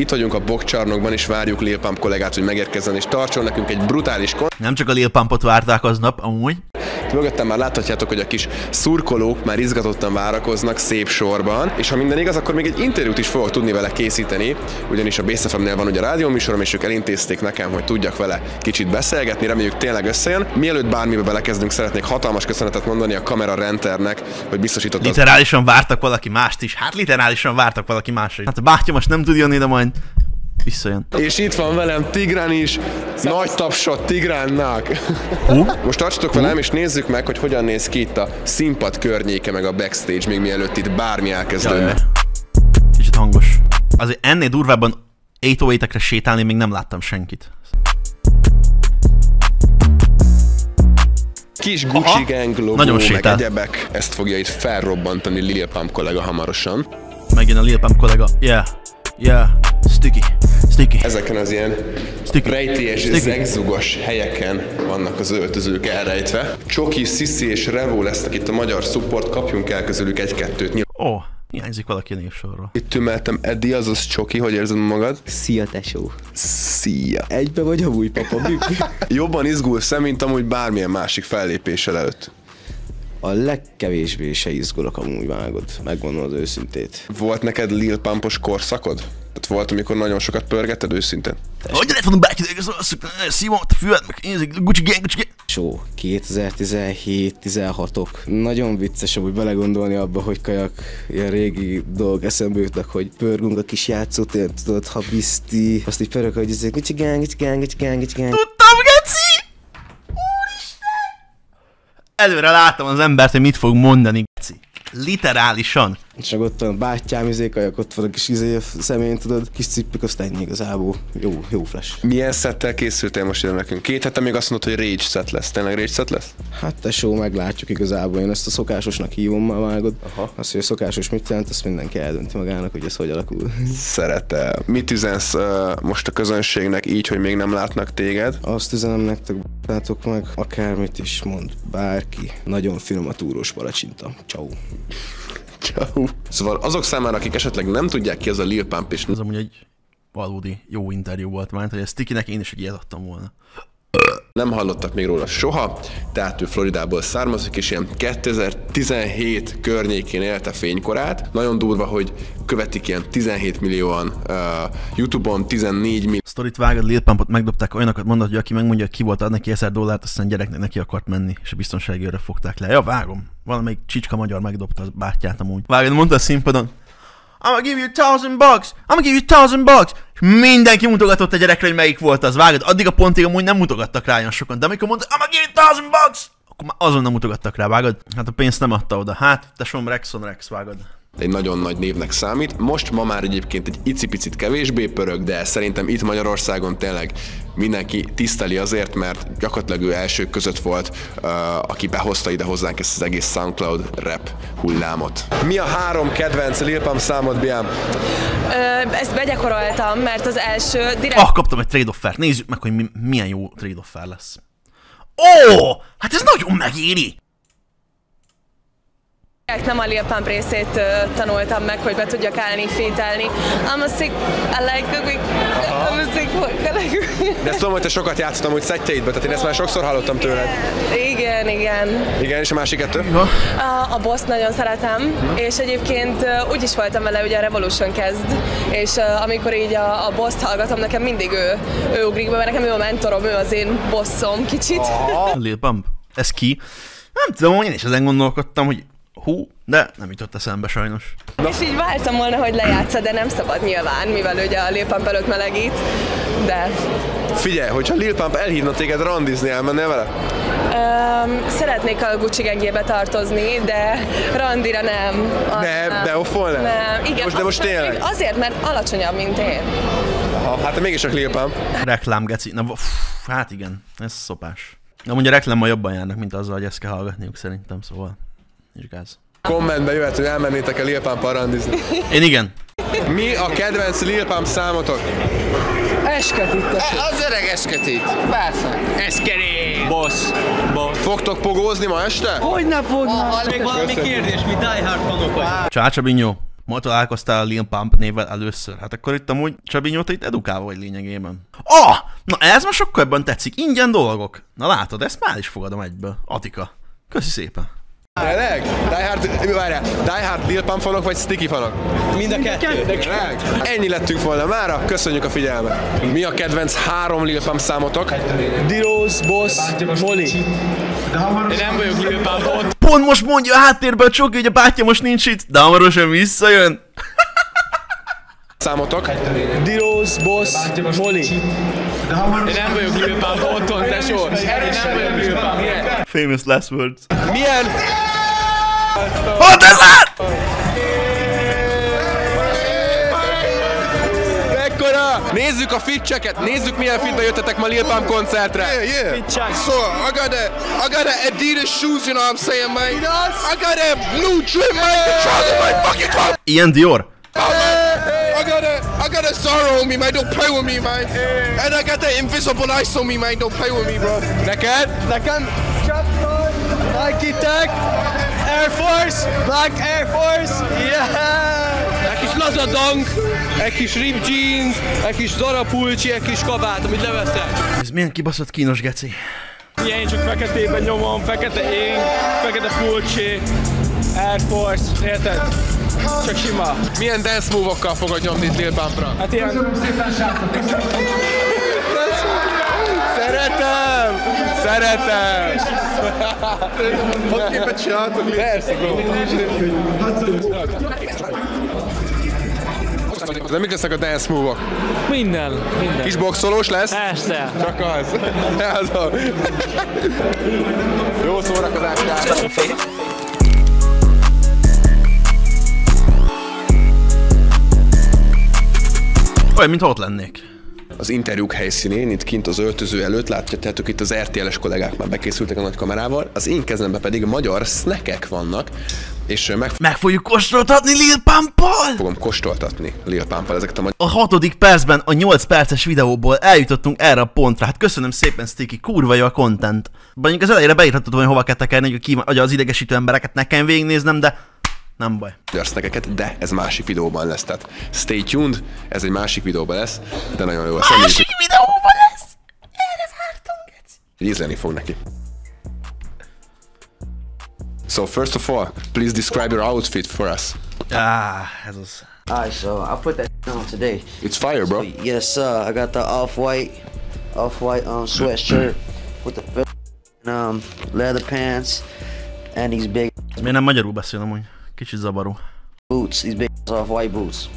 Itt vagyunk a bokcsarnokban, és várjuk Lil Pump kollégát, hogy megérkezzen, és tartson nekünk egy brutális kon. Nem csak a Lil Pumpot várták aznap, amúgy. Mögöttem már láthatjátok, hogy a kis szurkolók már izgatottan várakoznak szép sorban, és ha minden igaz, akkor még egy interjút is fogok tudni vele készíteni, ugyanis a BSFM-nél van ugye a rádióműsorom, és ők elintézték nekem, hogy tudjak vele kicsit beszélgetni, reméljük tényleg összejön. Mielőtt bármibe belekezdünk, szeretnék hatalmas köszönetet mondani a kamera renternek, hogy biztosította az Literálisan vártak valaki mást is. Hát literálisan vártak valaki mást is. Hát a bátyja most nem tud jönni, de majd visszajön. És itt van velem Tigrán is. Nagy tapsot Tigránnak. Most tartsatok velem, és nézzük meg, hogy hogyan néz ki itt a színpad környéke, meg a backstage, még mielőtt itt bármi elkezdődne. Jaj. Kicsit hangos. Azért ennél durvábban 808-ekre sétálni még nem láttam senkit. Kis Gucci Aha. Gang logó, Nagyon meg sétál. egyebek. Ezt fogja itt felrobbantani Lil Pump kollega hamarosan. Megjön a Lil Pump kollega. Yeah. Yeah. Sticky. Sticky. Ezeken az ilyen Sticky. rejtélyes, Sticky. zegzugos helyeken vannak az öltözők elrejtve. Csoki, Sissi és Revo lesznek itt a magyar support, kapjunk el közülük egy-kettőt. Ó, oh, hiányzik valaki a névsorról. Itt tümeltem Eddie, azaz Csoki, hogy érzed magad? Szia, tesó. Szia! Egybe vagy amúgy, papa? Jobban izgulsz mint amúgy bármilyen másik fellépéssel előtt. A legkevésbé se izgulok amúgy vágod, megmondom az őszintét. Volt neked Lil Pumpos korszakod? Tehát volt, amikor nagyon sokat pörgetted őszintén? Hogy lehet mondom bárki, szívom a fület, meg nézik, Gucci gang, Gucci gang. Só, 2017-16-ok. Nagyon vicces amúgy belegondolni abba, hogy kajak ilyen régi dolgok eszembe jutnak, hogy pörgünk a kis játszótéren, tudod, ha bizti, azt így pörög, hogy ezek Gucci gang, Gucci gang, Gucci gang, Gucci gang. Tudtam, geci! Úristen! Előre láttam az embert, hogy mit fog mondani, geci. Literálisan. És meg ott van a bátyám, izé, kajak, ott van a kis izé a szemén, tudod, kis cippik, azt ennyi igazából. Jó, jó flash. Milyen szettel készültél most ide nekünk? Két hete még azt mondod, hogy Rage set lesz. Tényleg Rage set lesz? Hát tesó, meglátjuk igazából, én ezt a szokásosnak hívom már vágod. Aha. Azt, hogy a szokásos mit jelent, azt mindenki eldönti magának, hogy ez hogy alakul. Szeretel. Mit üzensz uh, most a közönségnek így, hogy még nem látnak téged? Azt üzenem nektek, b***átok meg, akármit is mond bárki. Nagyon finom a túrós palacsinta. Ciao. Ciao. Szóval azok számára, akik esetleg nem tudják ki az a Lil Pump, és Ez amúgy egy valódi jó interjú volt már, hogy ezt Tikinek én is egy ilyet adtam volna. Nem hallottak még róla soha, tehát ő Floridából származik, és ilyen 2017 környékén élte fénykorát. Nagyon durva, hogy követik ilyen 17 millióan uh, YouTube-on, 14 millió Sztorit vágod, Lil Pumpot megdobták, olyanokat mondott, hogy aki megmondja, ki volt, ad neki 1000 dollárt, aztán gyereknek neki akart menni, és a biztonsági őre fogták le. Ja, vágom. Valamelyik csicska magyar megdobta a bátyját amúgy. Vágod, mondta a színpadon. I'm gonna give you a thousand bucks! I'm gonna give you a thousand bucks! És mindenki mutogatott a gyerekre, hogy melyik volt az. Vágod, addig a pontig amúgy nem mutogattak rá olyan sokan, de amikor mondta, I'm gonna give you a thousand bucks! Akkor már azonnal mutogattak rá, vágod? Hát a pénzt nem adta oda. Hát, tesóm Rexon Rex, vágod. Egy nagyon nagy névnek számít. Most ma már egyébként egy icipicit kevésbé pörög, de szerintem itt Magyarországon tényleg mindenki tiszteli azért, mert gyakorlatilag ő elsők között volt, uh, aki behozta ide hozzánk ezt az egész SoundCloud rap hullámot. Mi a három kedvenc Lil Pump számod, Biám? Ö, ezt begyakoroltam, mert az első direkt Ah, kaptam egy trade offert. Nézzük meg, hogy mi, milyen jó trade offer lesz. Ó, hát ez nagyon megéri. Nem a Lil Pump részét tanultam meg, hogy be tudjak állni, fételni. I'm a sick, I like cooking, I'm a sick boy, I like cooking. De ezt tudom, hogy te sokat játszottam, hogy szettjeidbe, tehát én ezt már sokszor hallottam tőled. Igen, igen. Igen, és a másik kettő? A, a boss nagyon szeretem, és egyébként úgy is voltam vele, hogy a Revolution kezd, és amikor így a, a boss hallgatom, nekem mindig ő, ő ugrik be, mert nekem ő a mentorom, ő az én bosszom kicsit. Lil Pump. Ez ki? Nem tudom, én is ezen gondolkodtam, hogy hú, de nem jutott eszembe sajnos. És így vártam volna, hogy lejátsza, de nem szabad nyilván, mivel ugye a Lil Pump előtt melegít, de Figyelj, hogyha Lil Pump elhívna téged randizni, elmennél vele? um, szeretnék a Gucci gengébe tartozni, de randira nem. Ne, nem. beoffolnál? Nem, igen. Most, de most azért- tényleg? Azért, mert alacsonyabb, mint én. Aha, hát mégis csak Lil Pump. Reklám, geci. Na, pff, hát igen, ez szopás. Na mondja, reklámmal jobban járnak, mint azzal, hogy ezt kell hallgatniuk szerintem, szóval. És gáz. Kommentbe jöhet, hogy elmennétek a Lil Pump randizni. Én igen. Mi a kedvenc Lil Pump számotok? Az öreg esketít. Persze. Eszkeré. Boss. Boss. Fogtok pogózni ma este? Még valami kérdés, mi Die Hard fanok vagy. Csácsa Binyó, Ma találkoztál a Lil Pump névvel először. Hát akkor itt amúgy Csabinyóta itt edukálva vagy lényegében. Ah! Na ez most sokkal jobban tetszik. Ingyen dolgok. Na látod, ezt már is fogadom egyből. Atika. Köszi szépen. Tényleg? Die Hard, várjál? Die Hard Lil Pump fanok vagy Sticky fanok? Mind a kettő. Tényleg? Ennyi lettünk volna mára, köszönjük a figyelmet. Mi a kedvenc három Lil Pump számotok? Diros, Boss, Molly. Én nem vagyok Lil Pump ott. Pont most mondja a háttérben a Csoki, hogy a bátyja most nincs itt, de hamarosan visszajön. Számotok? Diros, Boss, Molly. Én nem vagyok Lil Pump otthon, tesó. Én nem vagyok Lil Pump. Famous last words. Milyen? Ez lát! Mekkora? Nézzük a fitcseket, nézzük milyen fitbe jöttetek ma Lil Pump koncertre. Yeah, yeah. So I got that, I got that Adidas shoes. You know what I'm saying, man? I got that blue drip, man. The trouser, man. Fuck you, talking Ilyen Dior. I got that, I got that Zara on me, man. Don't play with me, man. And I got that invisible ice on me, man. Don't play with me, bro. Neked? Nekem Nike Tech, Air Force, Black Air Force, yeah! Egy kis lazadang, egy kis rip jeans, egy kis Zara pulcsi, egy kis kabát, amit leveszek. Ez milyen kibaszott kínos geci. Ilyen én csak feketében nyomom, fekete ing, fekete pulcsi, Air Force, érted? Csak sima. Milyen dance move-okkal fogod nyomni itt Lil Pumpra? Hát ilyen Szeretem! Szeretem! Hogy képet csináltok? Persze, bro. De mik lesznek a dance move-ok? minden, minden. Kis boxolós lesz? Persze. Csak az. az a... Jó szórakozás. Olyan, mintha ott lennék. Az interjúk helyszínén, itt kint az öltöző előtt, látjátok itt az RTL-es kollégák már bekészültek a nagy kamerával, az én kezemben pedig magyar snackek vannak, és meg Meg fogjuk kóstoltatni Lil Pumpal! fogom kóstoltatni Lil Pumpal ezeket a magyar A hatodik percben a 8 perces videóból eljutottunk erre a pontra. Hát köszönöm szépen, Sticky, kurva jó a content. Mondjuk az elejére beírhatod, hogy hova kell tekerni, hogy, hogy az idegesítő embereket nekem végignéznem, de nem baj. snackeket, de ez másik videóban lesz, tehát stay tuned, ez egy másik videóban lesz, de nagyon jó lesz. Reméljük, videóban lesz! Erre vártunk, hogy ízleni fog neki. So first of all, please describe your outfit for us. Ah, ez az. Alright, so I put that on today. It's fire, bro. Yes, sir. I got the off-white, off-white um sweatshirt with the um leather pants and these big Miért nem magyarul beszél amúgy? Kicsit zavaró. boots. These big off-white boots.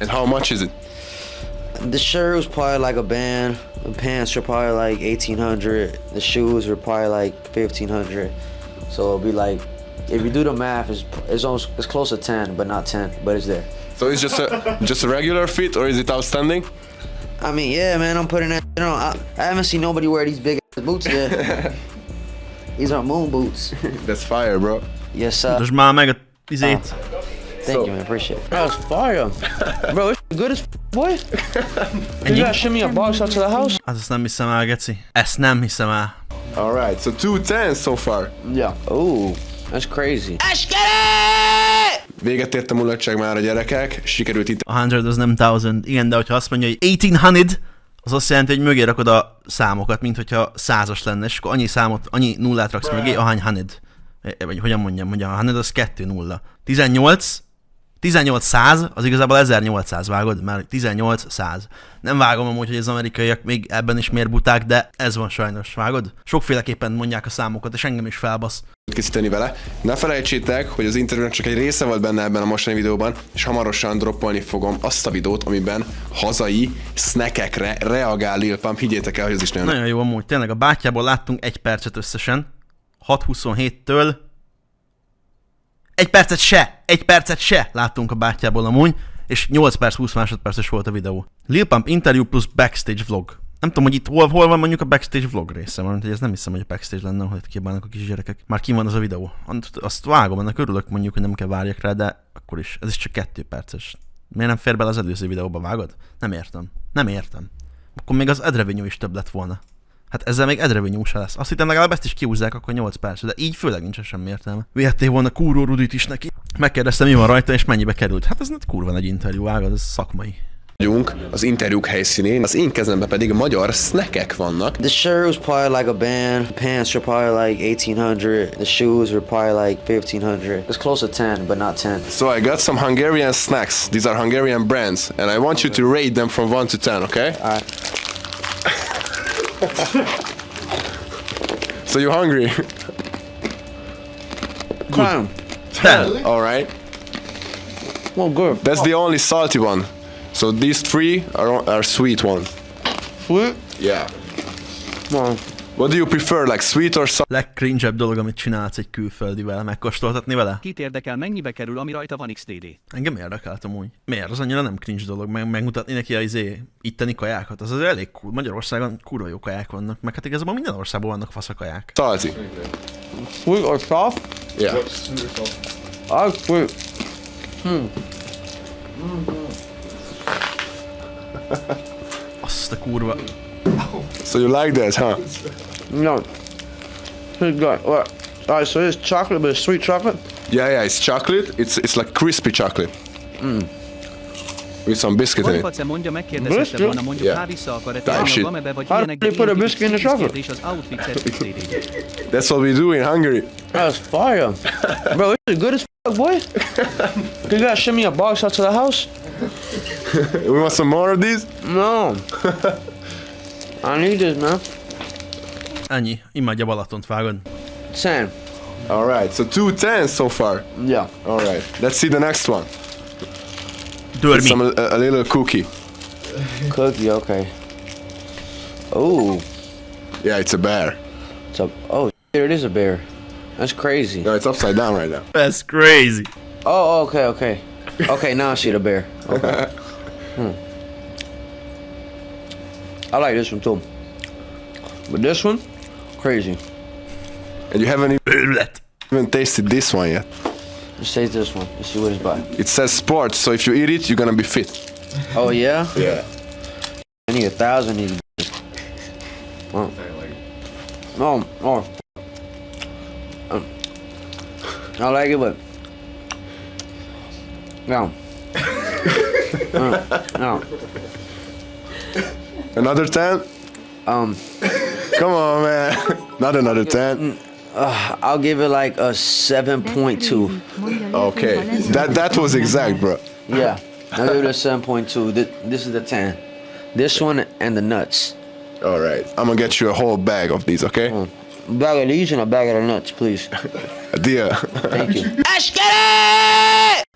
And how much is it? The shirt was probably like a band. The pants were probably like eighteen hundred. The shoes were probably like fifteen hundred. So it'll be like, if you do the math, it's it's almost it's close to ten, but not ten, but it's there. So it's just a just a regular fit or is it outstanding? I mean, yeah, man, I'm putting that. You know, I, I haven't seen nobody wear these big boots yet. these are moon boots. That's fire, bro. yes, sir. Most már meg izét. Thank you, man. Appreciate it. That was fire, bro. It's good as boy. You gotta ship me a box out to the house. Hát ezt nem hiszem el, Geci. Ezt nem hiszem el. Alright, so two tens so far. Yeah. Ooh, that's crazy. Véget ért a mulatság már a gyerekek, sikerült itt A 100 az nem 1000. Igen, de hogyha azt mondja, hogy 1800, az azt jelenti, hogy mögé rakod a számokat, mint hogyha százas lenne, és akkor annyi számot, annyi nullát raksz mögé, ahány 100. Vagy hogyan mondjam, hogy a 100 az 2 nulla. 18, 1800, az igazából 1800, vágod? Már 1800. Nem vágom amúgy, hogy az amerikaiak még ebben is miért buták, de ez van sajnos, vágod? Sokféleképpen mondják a számokat, és engem is felbasz. készíteni vele. Ne felejtsétek, hogy az interjúnak csak egy része volt benne ebben a mostani videóban, és hamarosan droppolni fogom azt a videót, amiben hazai snackekre reagál Lil Pump. Higgyétek el, hogy ez is nagyon Nagyon jó amúgy, tényleg a bátyából láttunk egy percet összesen. 6.27-től. Egy percet se! Egy percet se láttunk a bátyából amúgy, és 8 perc 20 másodperces volt a videó. Lil Pump interjú plusz backstage vlog. Nem tudom, hogy itt hol, hol van mondjuk a backstage vlog része, mert ez nem hiszem, hogy a backstage lenne, itt kibálnak a kis gyerekek. Már kim van az a videó. Azt vágom, ennek örülök mondjuk, hogy nem kell várjak rá, de akkor is. Ez is csak kettő perces. Miért nem fér bele az előző videóba, vágod? Nem értem. Nem értem. Akkor még az Edrevinyú is több lett volna. Hát ezzel még edrevény se lesz. Azt hittem legalább ezt is kiúzzák, akkor 8 perc, de így főleg nincs semmi értelme. Vihették volna Kúró Rudit is neki. Megkérdeztem, mi van rajta, és mennyibe került. Hát ez nem kurva nagy interjú, ágad, ez szakmai. vagyunk az interjúk helyszínén, az én kezemben pedig magyar snackek vannak. The shirt was probably like a band. The pants were probably like 1800. The shoes were probably like 1500. It's close to 10, but not 10. So I got some Hungarian snacks. These are Hungarian brands, and I want you to rate them from 1 to 10, okay? Alright. So you hungry? Clown. Ten. All right. Well, good. That's oh. the only salty one. So these three are, are sweet ones. Sweet. Yeah. Well, What do you prefer, like sweet or salty? Legcringe dolog, amit csinálsz egy külföldivel, megkóstoltatni vele? Kit érdekel, mennyibe kerül, ami rajta van XTD? Engem érdekelt amúgy. Miért? Az annyira nem cringe dolog, meg megmutatni neki a izé, itteni kajákat. Az az elég cool. Magyarországon kurva jó kaják vannak, meg hát igazából minden országban vannak faszakaják. Salty. sweet or soft? Yeah. I sweet. Azt a kurva. So you like that, huh? No. Pretty good. What? All right, so it's chocolate, but it's sweet chocolate. Yeah, yeah. It's chocolate. It's it's like crispy chocolate. Mm. With some biscuit in it. Boniface Biscuit? Yeah. yeah. vissza akar-e Type shit. a How do you put a biscuit in the chocolate? és az outfit XTD. That's what we do in Hungary. That's fire. Bro, this is good as fuck, boy. you gotta ship me a box out to the house? We want some more of these? No. I need this, man. Ennyi. Imádja Balatont vágod. 10. All right. So two tens so far. Yeah. All right. Let's see the next one. Dörmi. Some a, a little cookie. Cookie, okay. Oh, Yeah, it's a bear. it's a, oh, there it is a bear. That's crazy. No, it's upside down right now. That's crazy. Oh, okay, okay. Okay, now I see the bear. Okay. Hmm. I like this one too. But this one, crazy. And you haven't Őrület. even tasted this one yet. Let's taste this one. Let's see what it's about. It says sports, so if you eat it, you're gonna be fit. Oh yeah? Yeah. I need a thousand of these. Oh. Oh, oh. Um, I like it, but no. Uh, no. Another ten? Um, Come on, man. Not another ten. uh, I'll give it like a seven point two. Okay. That that was exact, bro. Yeah, I'll give it a seven point two. This, this is the ten. This one and the nuts. All right. I'm gonna get you a whole bag of these, okay? Bag of these and a bag of the nuts, please. A deal. Thank you.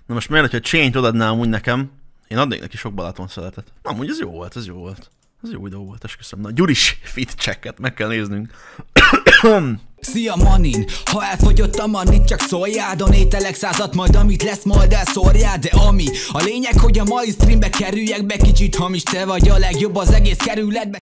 Na most miért, hogyha chain odaadná amúgy nekem, én adnék neki sok Balaton szeletet. Na, amúgy ez jó volt, ez jó volt. Ez jó videó volt, esküszöm. Na, Gyuris fit checket meg kell néznünk. Szia Manin, ha elfogyott a manit, csak szóljál Donételek százat, majd amit lesz, majd elszórjál De ami, a lényeg, hogy a mai streambe kerüljek be Kicsit hamis, te vagy a legjobb az egész kerületbe